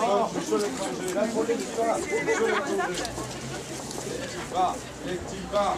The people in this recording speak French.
Non, je suis là pour les か、エッチか。